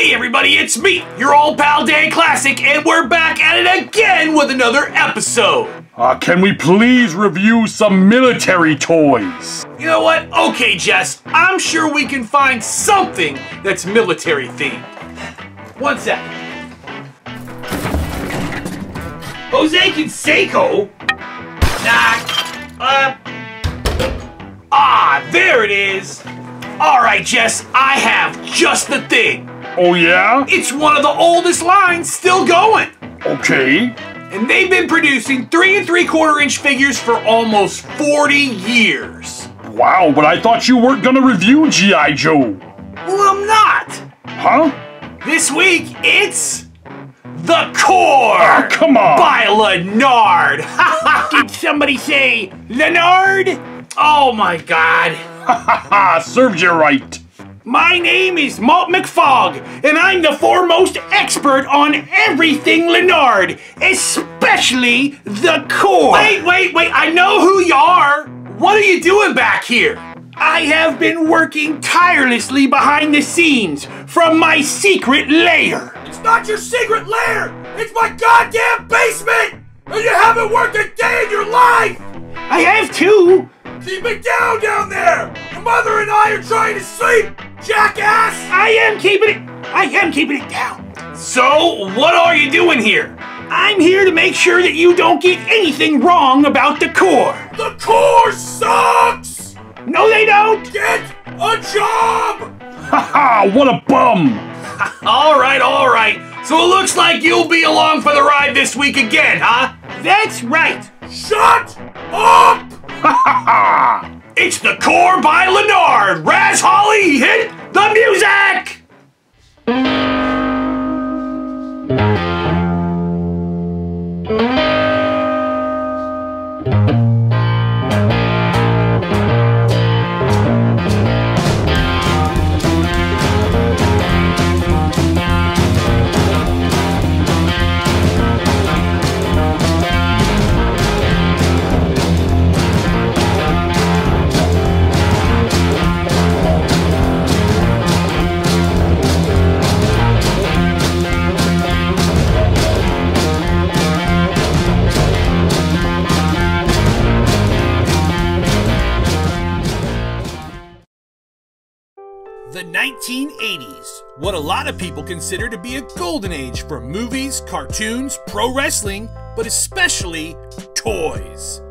Hey everybody, it's me, your old pal Dan Classic, and we're back at it again with another episode. Uh, can we please review some military toys? You know what? Okay, Jess, I'm sure we can find something that's military themed. One sec. Jose Canseco? Nah. Uh. Ah, there it is. All right, Jess, I have just the thing. Oh yeah? It's one of the oldest lines still going. Okay. And they've been producing three and three quarter inch figures for almost 40 years. Wow, but I thought you weren't gonna review G.I. Joe. Well, I'm not. Huh? This week, it's The Corps Ah, come on. by Lanard. Did somebody say Lanard? Oh my god. Ha, serves you right. My name is Malt McFog, and I'm the foremost expert on everything Lanard, especially the Corps. Wait, wait, wait, I know who you are. What are you doing back here? I have been working tirelessly behind the scenes from my secret lair. It's not your secret lair! It's my goddamn basement! And you haven't worked a day in your life! I have too. Keep it down down there! Your mother and I are trying to sleep, jackass! I am keeping it. I am keeping it down. So, what are you doing here? I'm here to make sure that you don't get anything wrong about the Corps. The core sucks! No, they don't! Get a job! Haha, what a bum. All right, all right. So it looks like you'll be along for the ride this week again, huh? That's right. Shut up! It's the Corps by Lanard. Raz Holly, hit the music! The 1980s, what a lot of people consider to be a golden age for movies, cartoons, pro wrestling, but especially toys.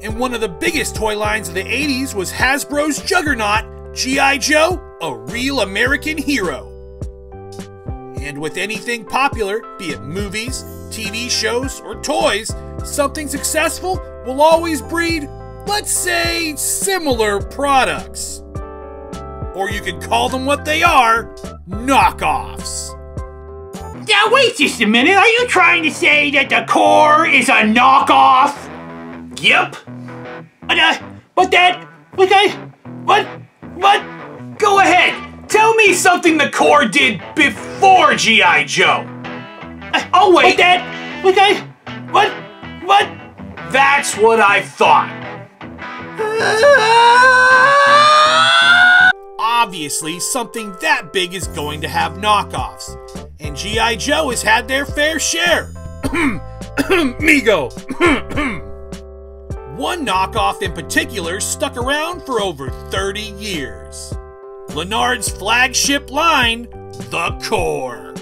And one of the biggest toy lines of the 80s was Hasbro's juggernaut, G.I. Joe, a real American hero. And with anything popular, be it movies, TV shows, or toys, something successful will always breed, let's say, similar products or you can call them what they are knockoffs. Now, wait just a minute. Are you trying to say that the Corps is a knockoff? Yep. But, uh, but that. That. What? What? Go ahead. Tell me something the Corps did before G.I. Joe. Uh, oh, wait. But that. That. What? What? That's what I thought. Obviously, something that big is going to have knockoffs. And G.I. Joe has had their fair share. Mego. One knockoff in particular stuck around for over 30 years. Lanard's flagship line, The Corps.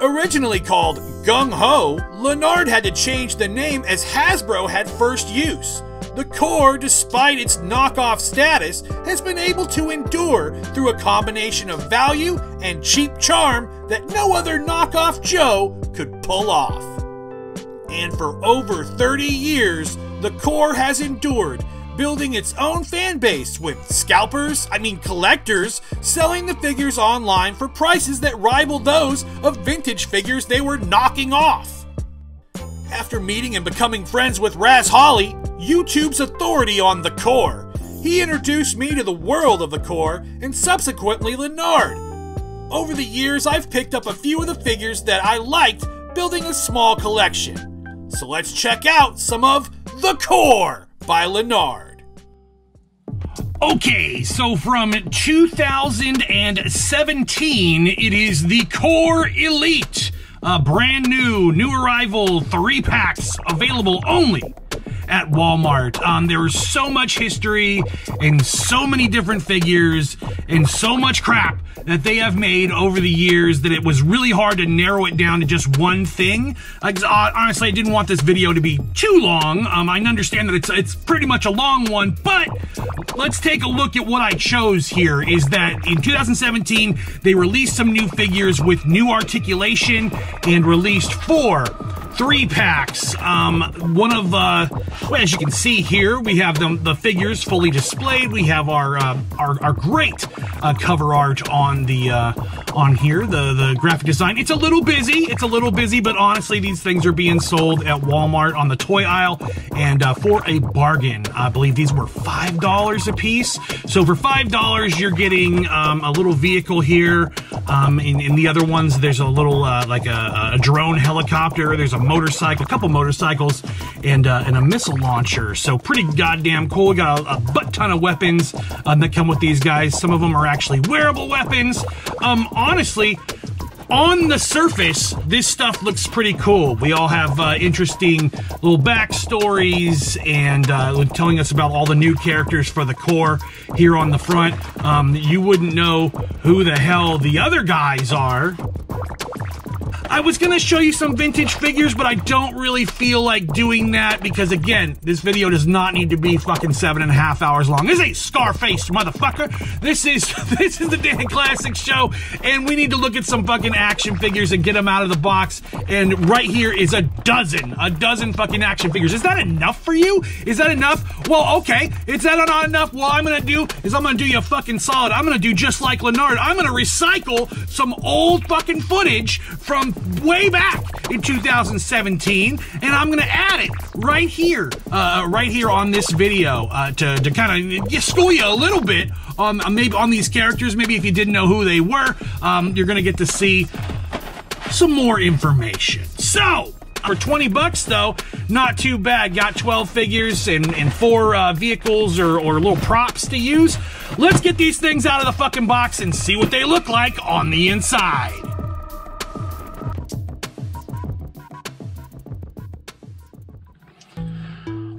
Originally called Gung Ho, Lanard had to change the name as Hasbro had first use. The Corps, despite its knockoff status, has been able to endure through a combination of value and cheap charm that no other knockoff Joe could pull off. And for over 30 years, the core has endured, building its own fan base with scalpers, I mean collectors, selling the figures online for prices that rival those of vintage figures they were knocking off. After meeting and becoming friends with Raz Holly, YouTube's authority on the Corps, he introduced me to the world of the Corps and subsequently Lanard. Over the years, I've picked up a few of the figures that I liked, building a small collection. So let's check out some of The Corps by Lanard. Okay, so from 2017, it is the Corps Elite. A brand new, new arrival, three packs available only at Walmart. Um, there was so much history and so many different figures and so much crap that they have made over the years that it was really hard to narrow it down to just one thing. Like, uh, honestly, I didn't want this video to be too long. Um, I understand that it's it's pretty much a long one, but let's take a look at what I chose here. Is that in 2017 they released some new figures with new articulation and released four three packs. Um, one of, uh, well, as you can see here, we have them, the figures fully displayed. We have our, uh, our, our, great uh, cover art on the, uh, on here, the, the graphic design. It's a little busy. It's a little busy, but honestly, these things are being sold at Walmart on the toy aisle and uh, for a bargain. I believe these were $5 a piece. So for $5, you're getting um, a little vehicle here. Um, in, in, the other ones, there's a little, uh, like a, a drone helicopter. There's a motorcycle, a couple motorcycles, and uh, and a missile launcher. So pretty goddamn cool. We got a, a butt ton of weapons um, that come with these guys. Some of them are actually wearable weapons. Um, honestly, on the surface, this stuff looks pretty cool. We all have uh, interesting little backstories and uh, telling us about all the new characters for the Corps here on the front. Um, you wouldn't know who the hell the other guys are I was gonna show you some vintage figures, but I don't really feel like doing that because again, this video does not need to be fucking seven and a half hours long. This ain't Scarface, motherfucker. This is this is the Dan Classic Show, and we need to look at some fucking action figures and get them out of the box. And right here is a dozen, a dozen fucking action figures. Is that enough for you? Is that enough? Well, okay. Is that not enough? What I'm gonna do is I'm gonna do you a fucking solid. I'm gonna do just like Lanard. I'm gonna recycle some old fucking footage from way back in 2017, and I'm gonna add it right here, uh, right here on this video uh, to, to kind of school you a little bit on maybe on these characters. Maybe if you didn't know who they were, um, you're gonna get to see some more information. So. For 20 bucks, though, not too bad. Got 12 figures and, and four uh, vehicles or, or little props to use. Let's get these things out of the fucking box and see what they look like on the inside.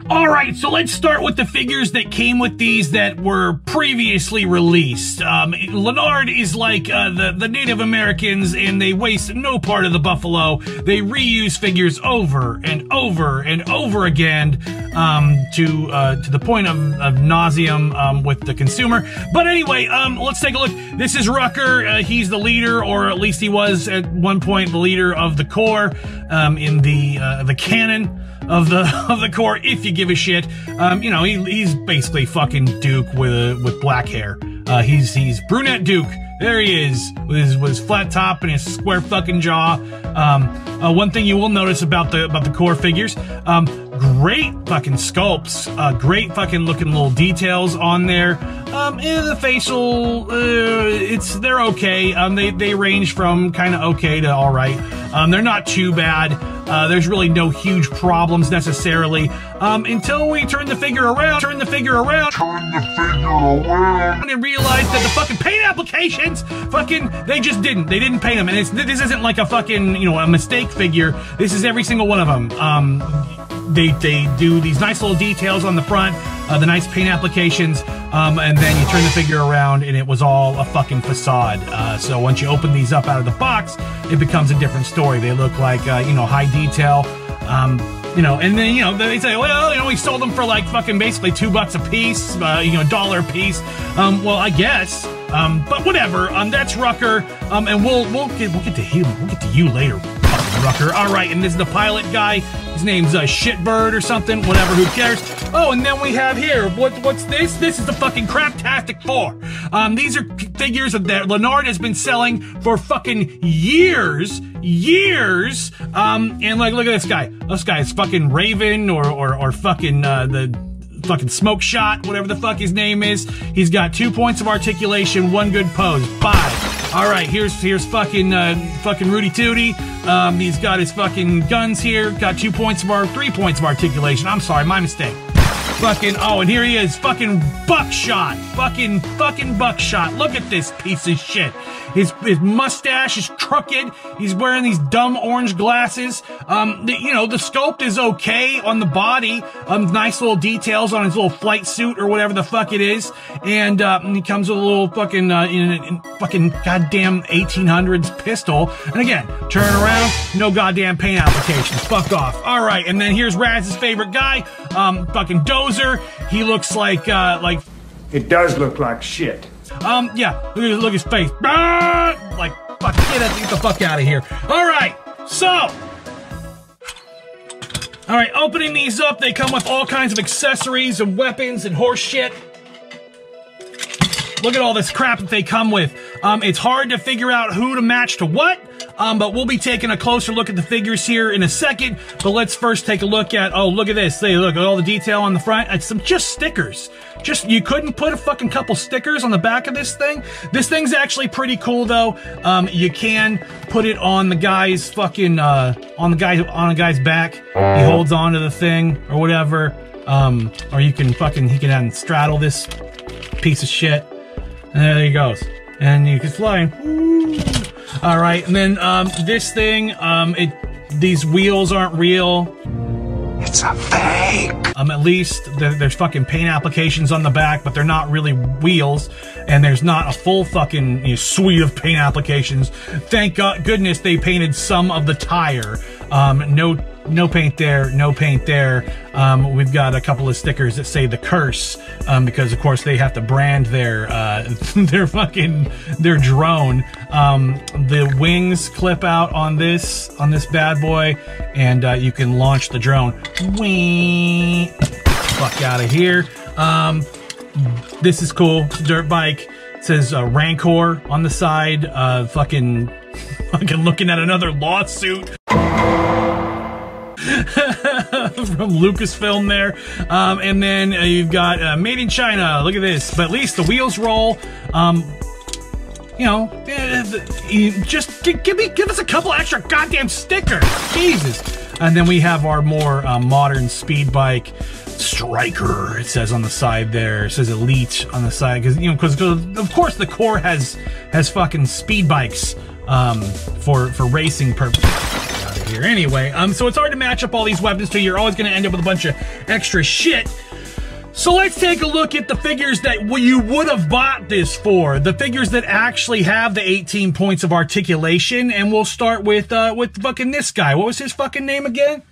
All right, so let's start with the figures that came with these that were previously released. Um, is like uh, the, the Native Americans, and they waste no part of the buffalo. They reuse figures over and over and over again um, to uh, to the point of, of nauseum um, with the consumer. But anyway, um, let's take a look. This is Rucker. Uh, he's the leader, or at least he was at one point the leader of the Corps um, in the uh, the canon of the of the Corps, if you give a shit. Um, you know, he, he's basically fucking Duke with with black hair. Uh, he's he's brunette Duke. There he is with his, with his flat top and his square fucking jaw. Um, uh, one thing you will notice about the about the Corps figures, um, great fucking sculpts, uh, great fucking looking little details on there. Um, the facial, uh, it's they're okay. Um, they they range from kind of okay to all right. Um, they're not too bad. Uh, there's really no huge problems necessarily um, until we turn the figure around, turn the figure around, turn the figure around, and realize that the fucking paint applications, fucking, they just didn't. They didn't paint them, and this isn't like a fucking, you know, a mistake figure. This is every single one of them. Um, they they do these nice little details on the front, uh, the nice paint applications, um, and then you turn the figure around and it was all a fucking facade. Uh, so once you open these up out of the box, it becomes a different story. They look like uh, you know high detail. Um, you know, and then, you know, they say, well, you know, we sold them for like fucking basically two bucks a piece, uh, you know, dollar a piece. Um, well, I guess. Um, but whatever. Um, that's Rucker. Um, and we'll, we'll get, we'll get to him. We'll get to you later, Rucker. All right. And this is the pilot guy. His name's uh, Shitbird or something. Whatever. Who cares? Oh, and then we have here. What, what's this? This is the fucking Craptastic Four. Um, these are figures that Lanard has been selling for fucking years, years. Um, and like, look at this guy. This guy is fucking Raven or, or, or fucking, uh, the, fucking smoke shot, whatever the fuck his name is. He's got two points of articulation, one good pose. Five. All right, here's here's fucking uh, fucking Rudy Tooty. Um, he's got his fucking guns here. Got two points of our three points of articulation. I'm sorry, my mistake. Fucking, oh, and here he is, fucking buckshot. Fucking, fucking buckshot. Look at this piece of shit. His, his mustache is crooked. He's wearing these dumb orange glasses. Um, the, you know, the sculpt is okay on the body. Um, nice little details on his little flight suit or whatever the fuck it is. And, uh, he comes with a little fucking, uh, in, in fucking goddamn 1800s pistol. And again, turn around, no goddamn paint applications. Fuck off. All right. And then here's Raz's favorite guy, um, fucking Dozer. He looks like, uh, like, It does look like shit. Um, yeah, look at his, look at his face. Ah! Like, fuck, get, get the fuck out of here. All right, so. All right, opening these up, they come with all kinds of accessories and weapons and horse shit. Look at all this crap that they come with. Um, it's hard to figure out who to match to what, um, but we'll be taking a closer look at the figures here in a second. But let's first take a look at, oh, look at this. They look at all the detail on the front. It's some just stickers. Just, you couldn't put a fucking couple stickers on the back of this thing. This thing's actually pretty cool though. Um, you can put it on the guy's fucking, uh, on the guy, on a guy's back. He holds onto the thing or whatever. Um, or you can fucking, he can straddle this piece of shit. And there he goes. And you can fly. Woo. All right, and then um, this thing, um, it these wheels aren't real. It's a fake. Um, at least there, there's fucking paint applications on the back, but they're not really wheels, and there's not a full fucking you know, suite of paint applications. Thank God, goodness they painted some of the tire. Um, no, no paint there, no paint there. Um, we've got a couple of stickers that say the curse, um, because of course they have to brand their uh, their fucking their drone. Um, the wings clip out on this on this bad boy, and uh, you can launch the drone. Wee, fuck out of here. Um, this is cool. Dirt bike. It says uh, Rancor on the side. Uh, fucking, fucking looking at another lawsuit. from Lucasfilm there. Um, and then uh, you've got uh, Made in China. Look at this. But at least the wheels roll. Um, you know, eh, just give me, give us a couple extra goddamn stickers, Jesus. And then we have our more uh, modern speed bike, Striker. It says on the side there. It says Elite on the side because you know, because of course the Corps has has fucking speed bikes um, for for racing purposes. Here anyway. Um, so it's hard to match up all these weapons, so you're always going to end up with a bunch of extra shit. So let's take a look at the figures that you would have bought this for. The figures that actually have the 18 points of articulation, and we'll start with uh, with fucking this guy. What was his fucking name again?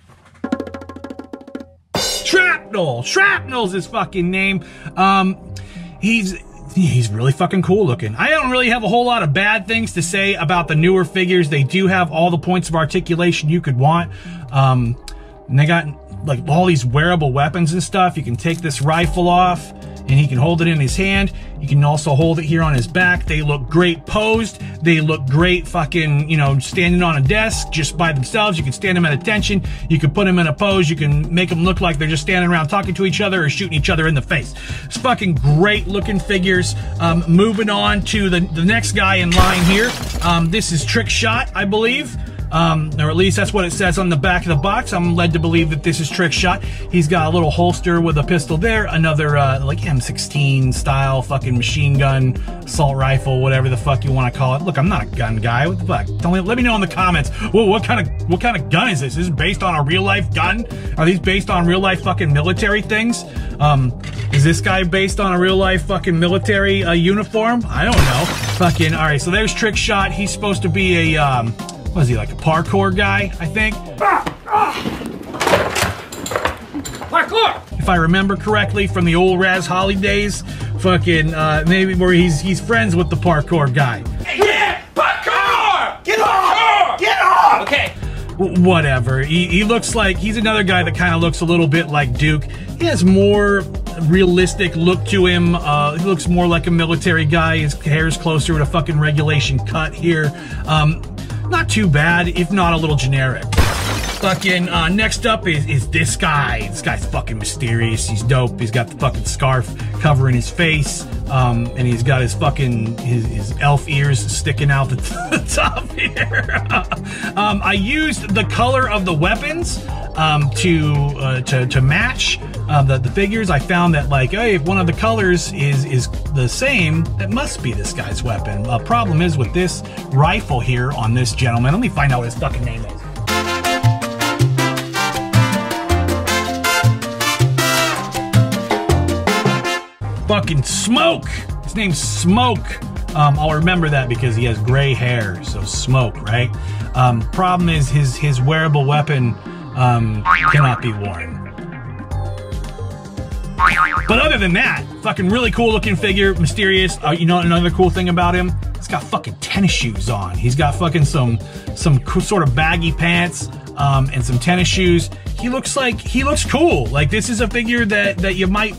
Shrapnel. Shrapnel's his fucking name. Um, he's he's really fucking cool looking. I don't really have a whole lot of bad things to say about the newer figures. They do have all the points of articulation you could want. Um, and they got like all these wearable weapons and stuff. You can take this rifle off and he can hold it in his hand. You can also hold it here on his back. They look great posed. They look great fucking, you know, standing on a desk just by themselves. You can stand them at attention. You can put them in a pose. You can make them look like they're just standing around talking to each other or shooting each other in the face. It's fucking great looking figures. Um, moving on to the, the next guy in line here. Um, this is Trick Shot, I believe. Um, or at least that's what it says on the back of the box. I'm led to believe that this is Trick Shot. He's got a little holster with a pistol there, another uh, like M16 style fucking machine gun, assault rifle, whatever the fuck you want to call it. Look, I'm not a gun guy. What the fuck? Tell me, let me know in the comments. Whoa, what kind of what kind of gun is this? Is this based on a real life gun? Are these based on real life fucking military things? Um, is this guy based on a real life fucking military uh, uniform? I don't know. Fucking all right. So there's Trick Shot. He's supposed to be a um, what is he like a parkour guy? I think. Parkour! if I remember correctly from the old Raz Holly days, fucking uh, maybe where he's he's friends with the parkour guy. Yeah! Parkour! Get off! Get off! Okay. W- whatever. He, he looks like he's another guy that kind of looks a little bit like Duke. He has more realistic look to him. Uh, he looks more like a military guy. His hair's closer to a fucking regulation cut here. Um, not too bad, if not a little generic. Fucking uh, next up is is this guy. This guy's fucking mysterious. He's dope. He's got the fucking scarf covering his face, um, and he's got his fucking his, his elf ears sticking out the, the top here. um, I used the color of the weapons um, to, uh, to to match uh, the the figures. I found that like, hey, if one of the colors is is the same, that must be this guy's weapon. Uh, problem is with this rifle here on this gentleman. Let me find out what his fucking name is. Fucking Smoke. His name's Smoke. Um, I'll remember that because he has gray hair, so Smoke, right? Um, problem is his his wearable weapon um, cannot be worn. But other than that, fucking really cool looking figure, mysterious. Uh, you know another cool thing about him? He's got fucking tennis shoes on. He's got fucking some some sort of baggy pants um, and some tennis shoes. He looks like he looks cool. Like this is a figure that that you might,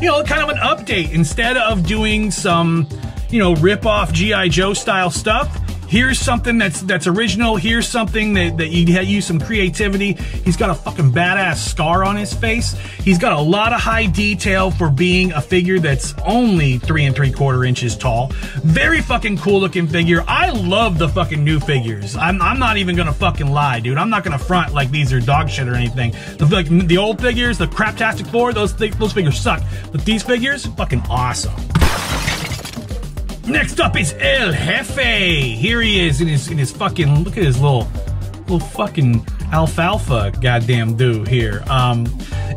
you know, kind of an update instead of doing some, you know, rip off GI Joe style stuff. Here's something that's that's original. Here's something that, that you use some creativity. He's got a fucking badass scar on his face. He's got a lot of high detail for being a figure that's only three and three quarter inches tall. Very fucking cool looking figure. I love the fucking new figures. I'm, I'm not even gonna fucking lie, dude. I'm not gonna front like these are dog shit or anything. The like the old figures, the Craptastic Four, those those figures suck. But these figures, fucking awesome. Next up is El Jefe. Here he is in his in his fucking look at his little little fucking alfalfa goddamn do here. Um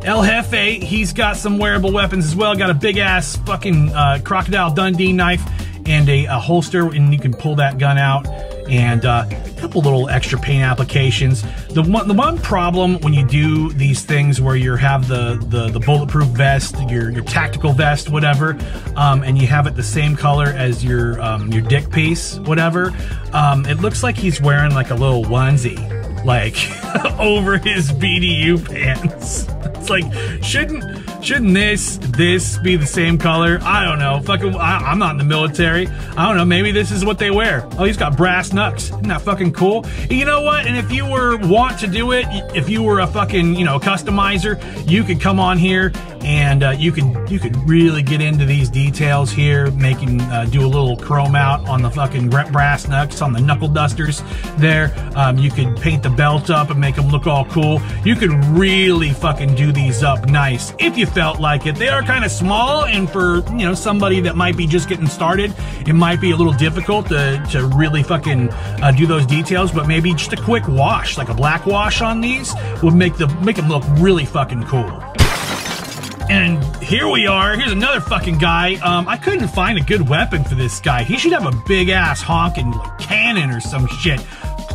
El Jefe, he's got some wearable weapons as well. Got a big ass fucking uh, crocodile Dundee knife and a, a holster, and you can pull that gun out. And uh, a couple little extra paint applications. The one, the one problem when you do these things where you have the, the, the bulletproof vest, your, your tactical vest, whatever, um, and you have it the same color as your um, your dick piece, whatever, um, it looks like he's wearing like a little onesie, like over his BDU pants. It's like shouldn't shouldn't this this be the same color? I don't know. Fucking, I, am not in the military. I don't know. Maybe this is what they wear. Oh, he's got brass knucks. Isn't that fucking cool? You know what? And if you were want to do it, if you were a fucking you know customizer, you could come on here and uh, you could you could really get into these details here, making uh, do a little chrome out on the fucking brass knucks on the knuckle dusters. There, um, you could paint the belt up and make them look all cool. You could really fucking do these up nice if you felt like it. They are kind of small, and for you know somebody that might be just getting started, it might be a little difficult to to really fucking uh, do those details. But maybe just a quick wash, like a black wash on these, would make the make them look really fucking cool. And here we are. Here's another fucking guy. Um, I couldn't find a good weapon for this guy. He should have a big ass honking like, cannon or some shit.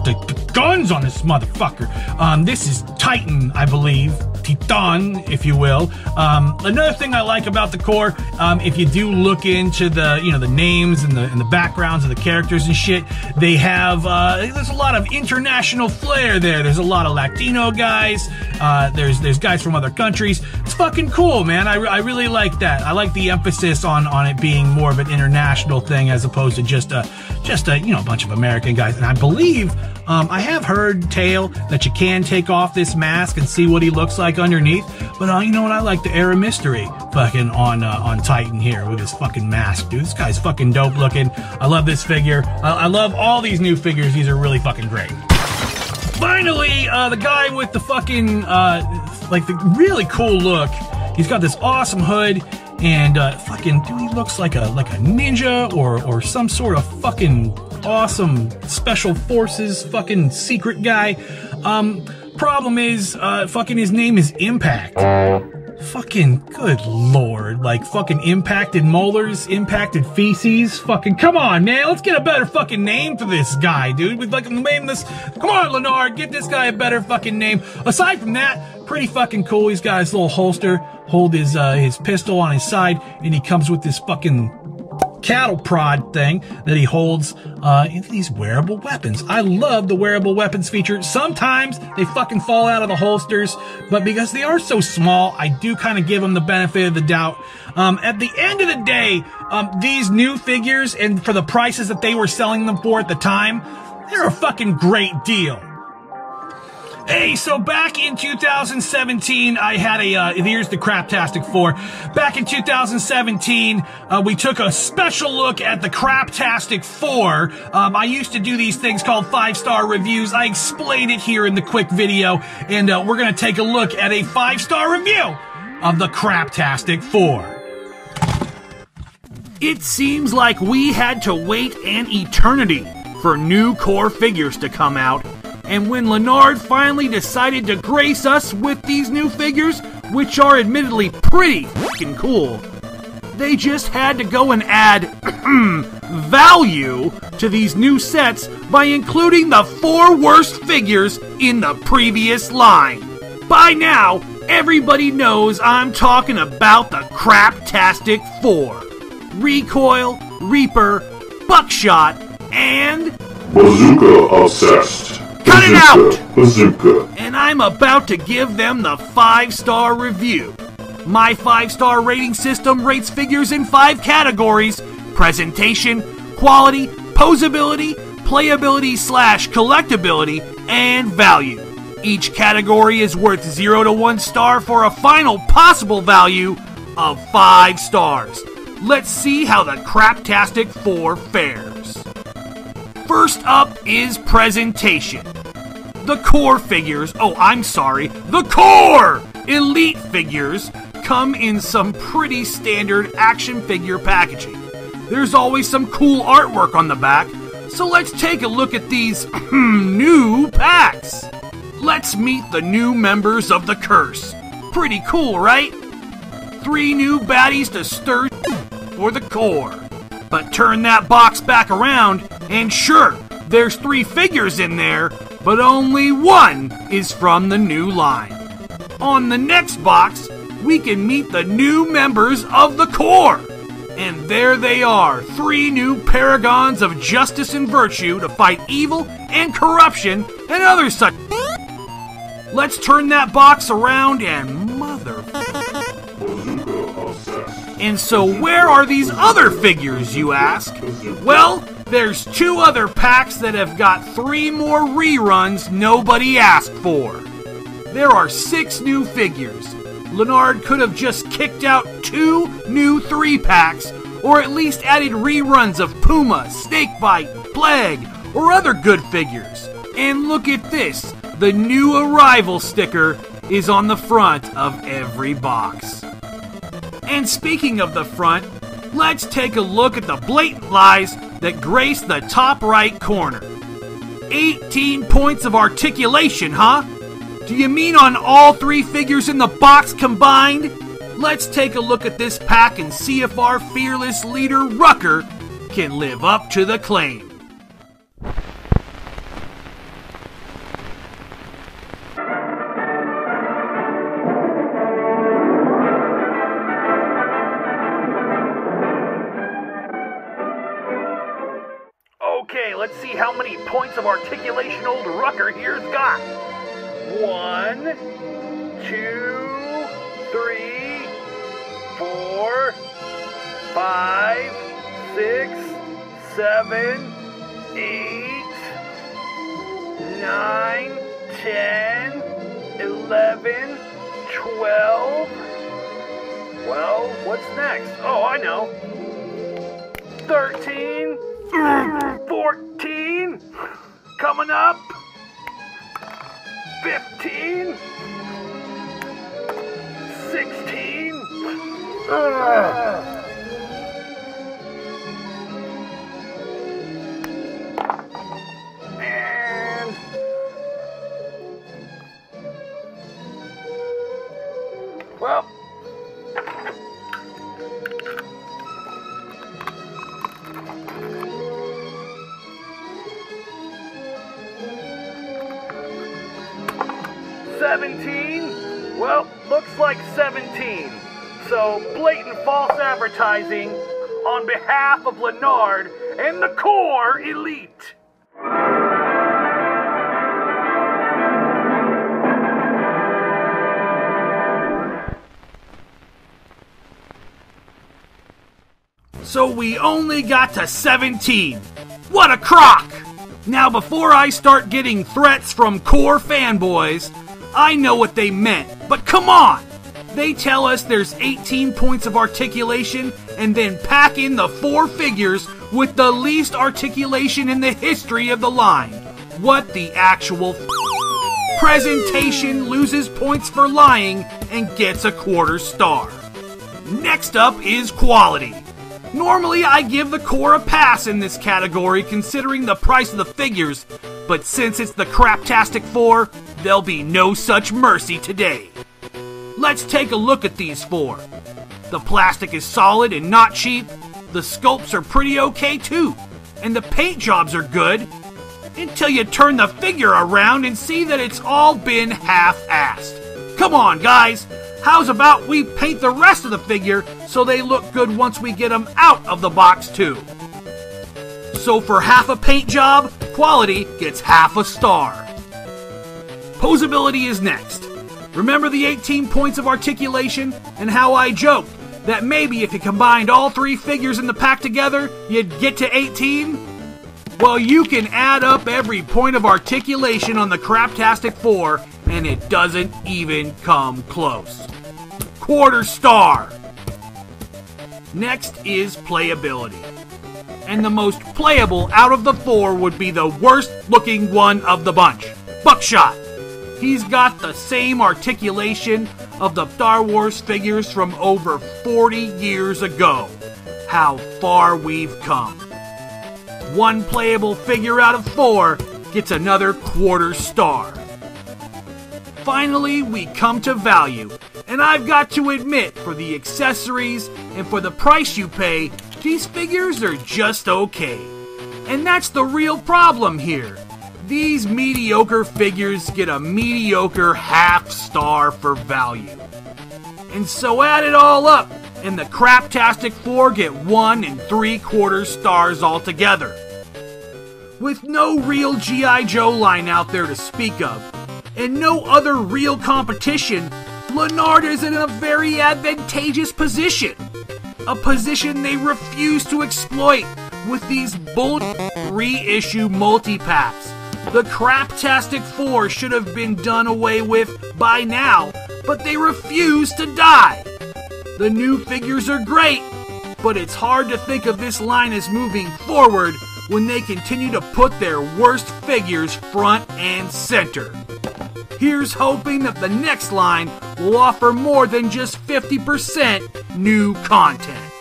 The, the guns on this motherfucker. Um, this is Titan, I believe. Titan, if you will. Um, another thing I like about the Corps, um, if you do look into the, you know, the names and the and the backgrounds of the characters and shit, they have uh, there's a lot of international flair there. There's a lot of Latino guys. Uh, there's there's guys from other countries. It's fucking cool, man. I, I really like that. I like the emphasis on on it being more of an international thing as opposed to just a just a you know a bunch of American guys. And I believe um, I have heard tale that you can take off this mask and see what he looks like underneath. But uh, you know what? I like the air of mystery fucking on uh, on Titan here with his fucking mask, dude. This guy's fucking dope looking. I love this figure. I, I love all these new figures. These are really fucking great. Finally, uh, the guy with the fucking uh, like the really cool look. He's got this awesome hood and uh, fucking dude, he looks like a like a ninja or or some sort of fucking awesome special forces fucking secret guy. Um, problem is, uh, fucking his name is Impact. Fucking good lord. Like fucking impacted molars, impacted feces. Fucking come on, man. Let's get a better fucking name for this guy, dude. We'd like to name this. Come on, Lanard, get this guy a better fucking name. Aside from that, pretty fucking cool. He's got his little holster, hold his uh, his pistol on his side, and he comes with this fucking cattle prod thing that he holds uh, into these wearable weapons. I love the wearable weapons feature. Sometimes they fucking fall out of the holsters, but because they are so small, I do kind of give them the benefit of the doubt. Um, at the end of the day, um, these new figures and for the prices that they were selling them for at the time, they're a fucking great deal. Hey, so back in 2017, I had a, uh, here's the Craptastic 4. Back in 2017, uh, we took a special look at the Craptastic 4. Um, I used to do these things called five-star reviews. I explained it here in the quick video, and uh, we're gonna take a look at a five-star review of the Craptastic 4. It seems like we had to wait an eternity for new Corps figures to come out. And when Lanard finally decided to grace us with these new figures, which are admittedly pretty fucking cool, they just had to go and add value to these new sets by including the four worst figures in the previous line. By now, everybody knows I'm talking about the Craptastic 4. Recoil, Reaper, Buckshot, and Bazooka obsessed. Cut it out! Bazooka. and I'm about to give them the five star review. My five star rating system rates figures in five categories presentation, quality, posability, playability slash collectability, and value. Each category is worth 0 to 1 star for a final possible value of 5 stars. Let's see how the Craptastic 4 fares. First up is presentation. The Corps figures, oh, I'm sorry, the Corps elite figures come in some pretty standard action figure packaging. There's always some cool artwork on the back, so let's take a look at these new packs. Let's meet the new members of the Curse. Pretty cool, right? Three new baddies to stir for the core. But turn that box back around, and sure, there's three figures in there, but only one is from the new line. On the next box, we can meet the new members of the Corps. And there they are, three new paragons of justice and virtue to fight evil and corruption and other such. Let's turn that box around and mother. And so, where are these other figures, you ask? Well, there's two other packs that have got three more reruns nobody asked for. There are six new figures. Lanard could have just kicked out two new three packs, or at least added reruns of Puma, Snakebite, Plague, or other good figures. And look at this the new arrival sticker is on the front of every box. And speaking of the front, let's take a look at the blatant lies that grace the top right corner. 18 points of articulation, huh? Do you mean on all three figures in the box combined? Let's take a look at this pack and see if our fearless leader Rucker can live up to the claim. Okay, let's see how many points of articulation old Rucker here's got. One, two, three, four, five, six, seven, eight, nine, ten, eleven, twelve. Well, what's next? Oh, I know. 13, 14, coming up, 15, 16, Ugh. and well, Seventeen. Well, looks like seventeen. So blatant false advertising on behalf of Lanard and the Corps elite. So we only got to 17. What a crock! Now, before I start getting threats from Corps fanboys, I know what they meant, but come on! They tell us there's 18 points of articulation and then pack in the four figures with the least articulation in the history of the line. What the actual Presentation loses points for lying and gets a quarter star. Next up is quality. Normally, I give the Corps a pass in this category considering the price of the figures, but since it's the Craptastic 4, there'll be no such mercy today. Let's take a look at these four. The plastic is solid and not cheap, the sculpts are pretty okay too, and the paint jobs are good, until you turn the figure around and see that it's all been half-assed. Come on, guys! How's about we paint the rest of the figure so they look good once we get them out of the box too? So for half a paint job, quality gets half a star. Posability is next. Remember the 18 points of articulation and how I joked that maybe if you combined all three figures in the pack together, you'd get to 18? Well, you can add up every point of articulation on the Craptastic 4, and it doesn't even come close. Quarter star! Next is playability. And the most playable out of the four would be the worst looking one of the bunch Buckshot. He's got the same articulation of the Star Wars figures from over 40 years ago. How far we've come. One playable figure out of four gets another quarter star. Finally, we come to value, and I've got to admit, for the accessories and for the price you pay, these figures are just okay. And that's the real problem here. These mediocre figures get a mediocre half star for value. And so add it all up, and the Craptastic 4 get one and three quarter stars altogether. With no real G.I. Joe line out there to speak of, and no other real competition, Lanard is in a very advantageous position. A position they refuse to exploit with these bold reissue multi-packs. The Craptastic 4 should have been done away with by now, but they refuse to die. The new figures are great, but it's hard to think of this line as moving forward when they continue to put their worst figures front and center. Here's hoping that the next line will offer more than just 50% new content.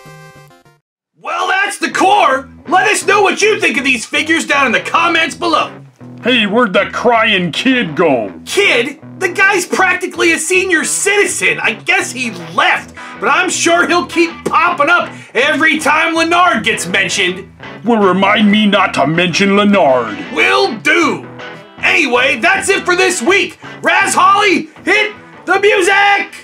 Well, that's the Corps! Let us know what you think of these figures down in the comments below. Hey, where'd the crying kid go? Kid? The guy's practically a senior citizen. I guess he left, but I'm sure he'll keep popping up every time Lanard gets mentioned. Well, remind me not to mention Lanard. Will do. Anyway, that's it for this week. Raz Holly, hit the music!